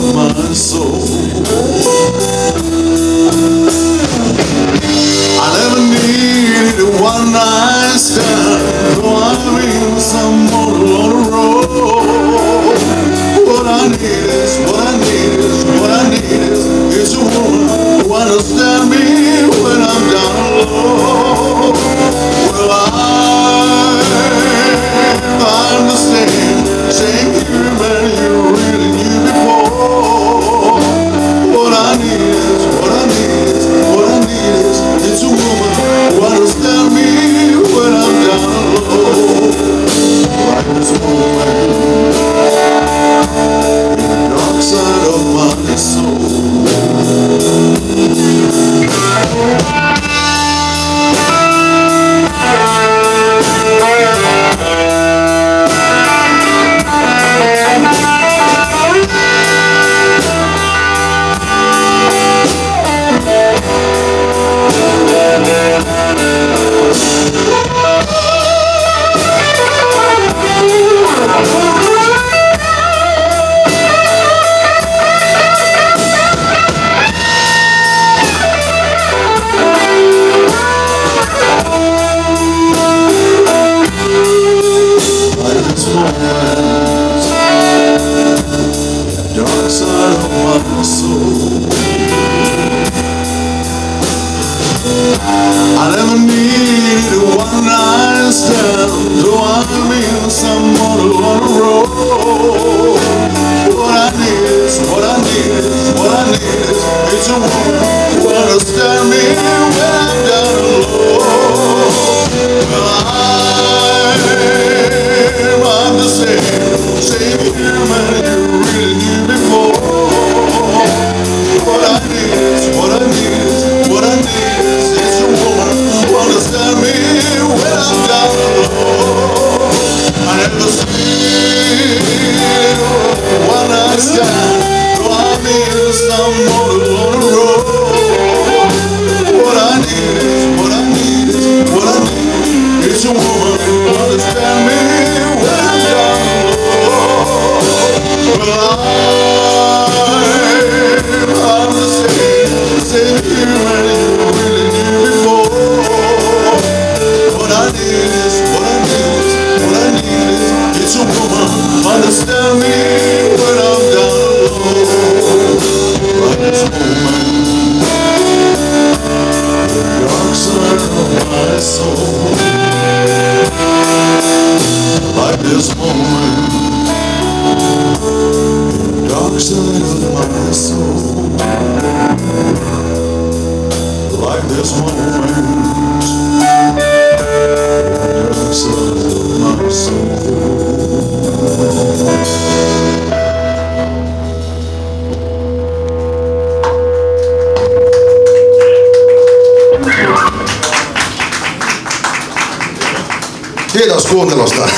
of my soul. I never needed a one night stand, though I'm in some more on the road. What I need is, what I need is, what I need is, is a woman who understands me when I'm down low. Dark side of my soul. I never needed a one night stand, though I'm in someone on the road. What I need is, what I need is, what I need is, it's a woman who understands me when I'm down low. Well, I'm the same, same dark side of my soul. Like this woman, the dark side of my soul. Like this moment, Kiitos kuuntelusta.